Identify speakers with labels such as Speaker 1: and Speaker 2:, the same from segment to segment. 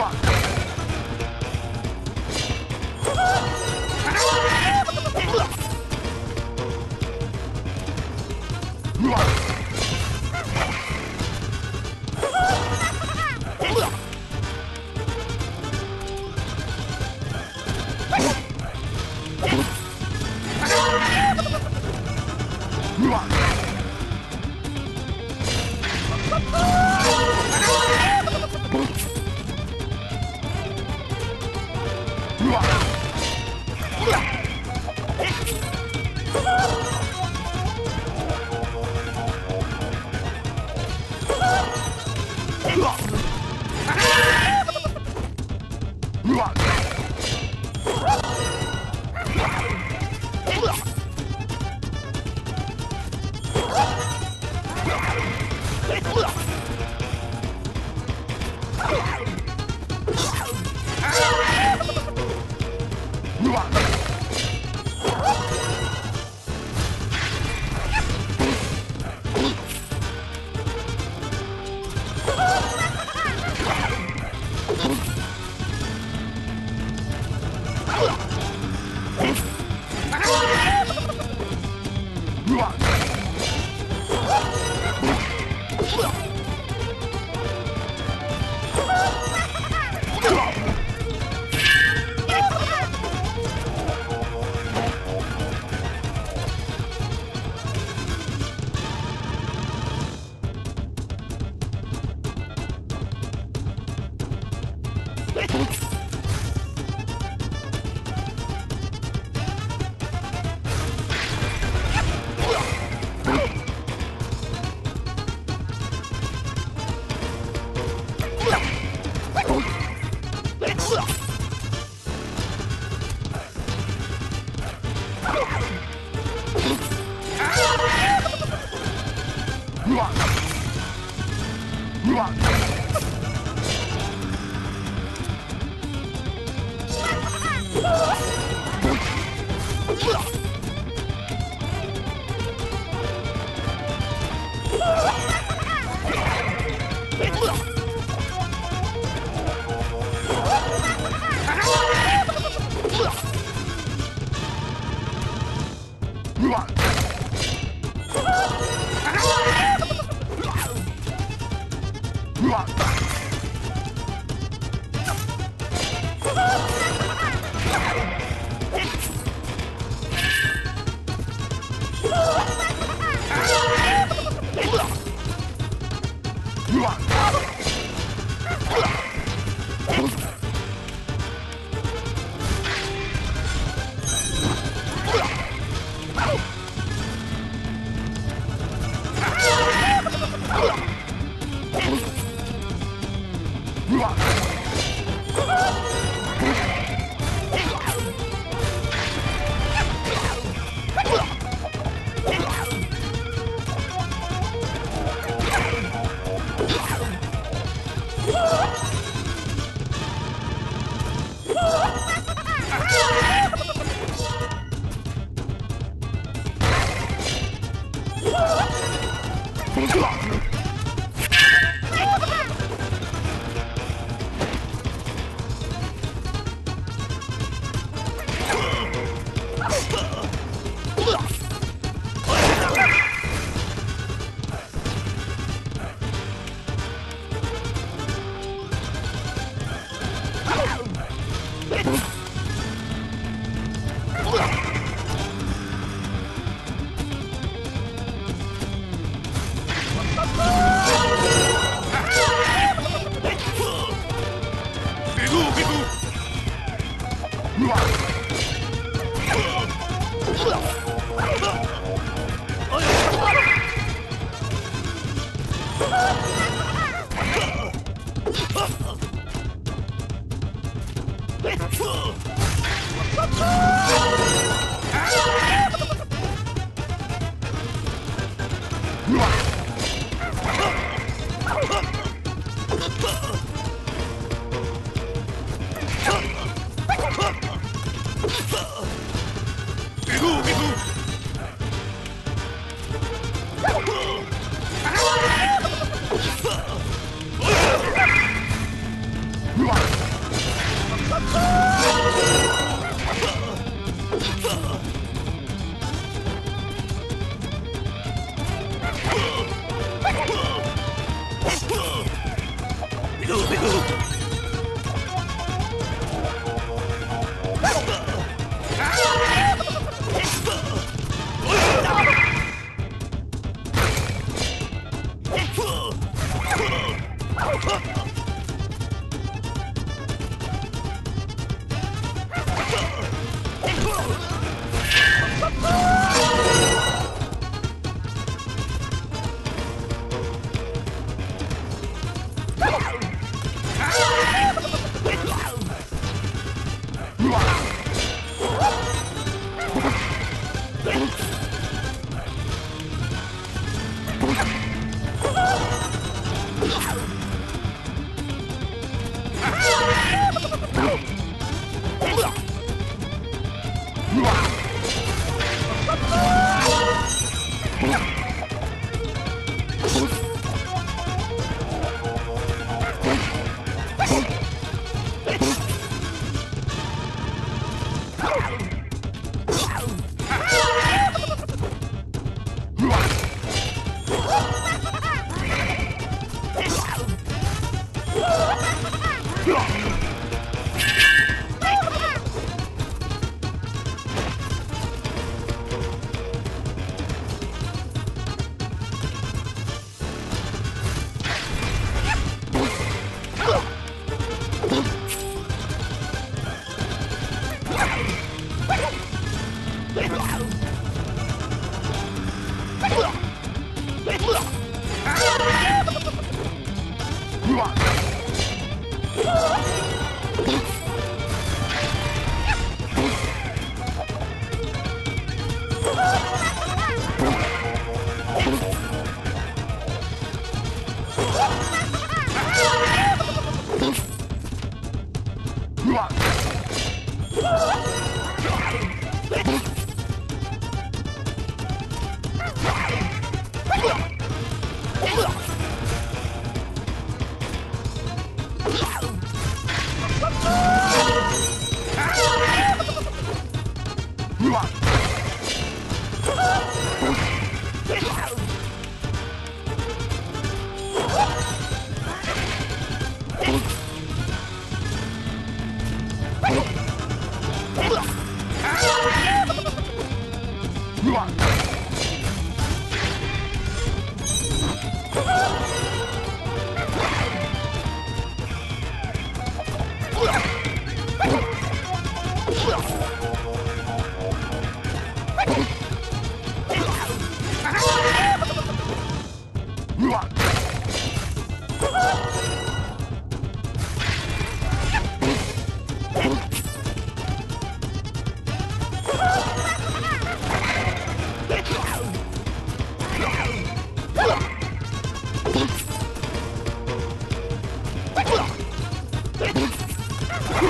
Speaker 1: 话。Ugh. Ugh. 冲击 Ugh. Wait.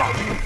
Speaker 1: w o